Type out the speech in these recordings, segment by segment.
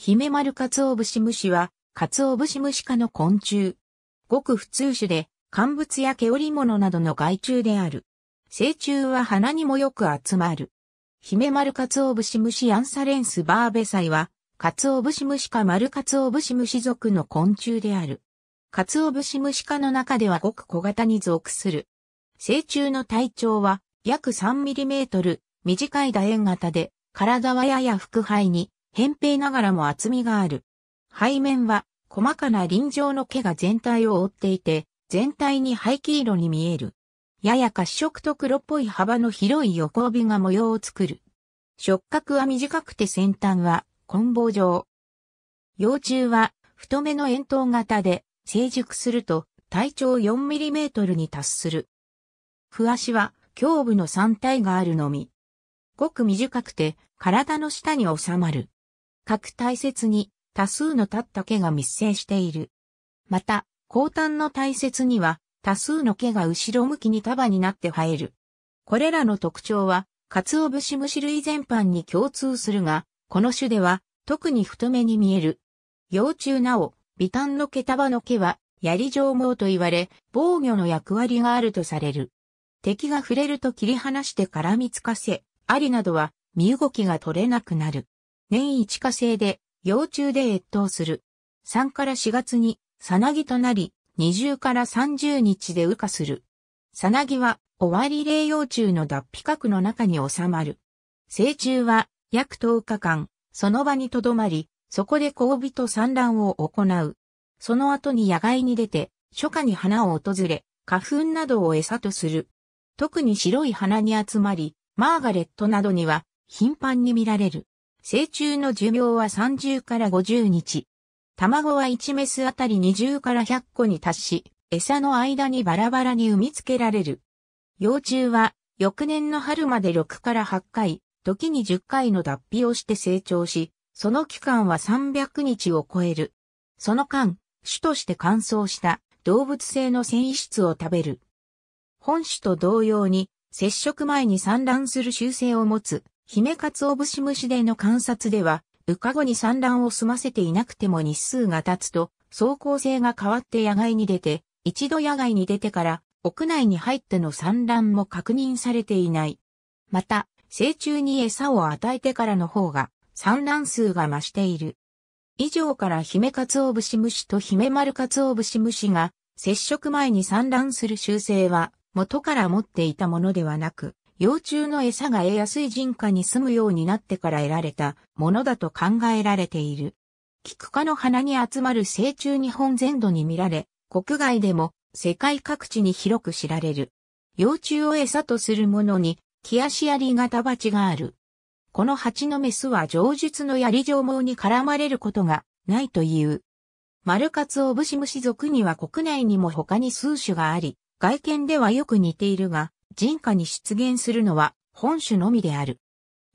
ヒメマルカツオブシムシは、カツオブシムシ科の昆虫。ごく普通種で、乾物や毛織物などの害虫である。成虫は鼻にもよく集まる。ヒメマルカツオブシムシアンサレンスバーベサイは、カツオブシムシ科マルカツオブシムシ属の昆虫である。カツオブシムシ科の中ではごく小型に属する。成虫の体長は約 3mm、短い楕円型で、体はやや腹背に、扁平ながらも厚みがある。背面は細かな輪状の毛が全体を覆っていて、全体に灰黄色に見える。やや褐色と黒っぽい幅の広い横帯が模様を作る。触覚は短くて先端は棍棒状。幼虫は太めの円筒型で成熟すると体長 4mm に達する。ふ足は胸部の三体があるのみ。ごく短くて体の下に収まる。各体節に多数の立った毛が密生している。また、後端の体節には多数の毛が後ろ向きに束になって生える。これらの特徴は、カツオブシムシ類全般に共通するが、この種では特に太めに見える。幼虫なお、微端の毛束の毛は、槍状毛と言われ、防御の役割があるとされる。敵が触れると切り離して絡みつかせ、アリなどは身動きが取れなくなる。年一火星で幼虫で越冬する。3から4月にさなぎとなり、20から30日で羽化する。さなぎは終わり霊幼虫の脱皮核の中に収まる。成虫は約10日間、その場に留まり、そこで交尾と産卵を行う。その後に野外に出て、初夏に花を訪れ、花粉などを餌とする。特に白い花に集まり、マーガレットなどには頻繁に見られる。成虫の寿命は30から50日。卵は1メスあたり20から100個に達し、餌の間にバラバラに産みつけられる。幼虫は翌年の春まで6から8回、時に10回の脱皮をして成長し、その期間は300日を超える。その間、種として乾燥した動物性の繊維質を食べる。本種と同様に、接触前に産卵する習性を持つ、ヒメカツオブシムシデの観察では、羽化後に産卵を済ませていなくても日数が経つと、走行性が変わって野外に出て、一度野外に出てから屋内に入っての産卵も確認されていない。また、成虫に餌を与えてからの方が産卵数が増している。以上からヒメカツオブシムシとヒメマルカツオブシムシが接触前に産卵する習性は元から持っていたものではなく、幼虫の餌が得やすい人家に住むようになってから得られたものだと考えられている。キク科の花に集まる成虫日本全土に見られ、国外でも世界各地に広く知られる。幼虫を餌とするものに、キアシアリ型鉢がある。この蜂のメスは上述の槍状毛に絡まれることがないという。マルカツオブシムシ属には国内にも他に数種があり、外見ではよく似ているが、人家に出現するのは本種のみである。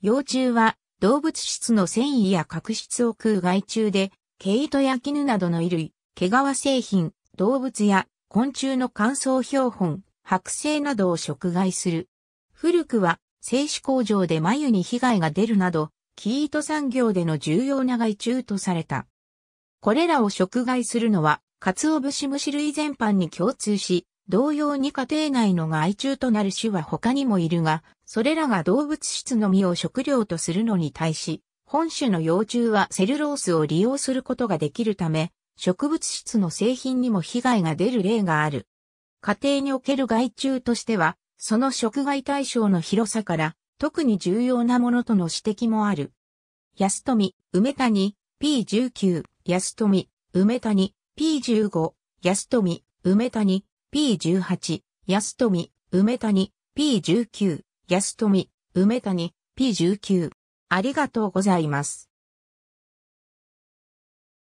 幼虫は動物質の繊維や角質を食う害虫で、毛糸や絹などの衣類、毛皮製品、動物や昆虫の乾燥標本、剥製などを食害する。古くは製紙工場で眉に被害が出るなど、生糸産業での重要な害虫とされた。これらを食害するのは、鰹節虫類全般に共通し、同様に家庭内の害虫となる種は他にもいるが、それらが動物質の実を食料とするのに対し、本種の幼虫はセルロースを利用することができるため、植物質の製品にも被害が出る例がある。家庭における害虫としては、その食害対象の広さから、特に重要なものとの指摘もある。安富、梅谷、P19、安富、梅谷、P15、安富、梅谷、P18、安富、梅谷、P19、安富、梅谷、P19。ありがとうございます。